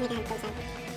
皆さんご。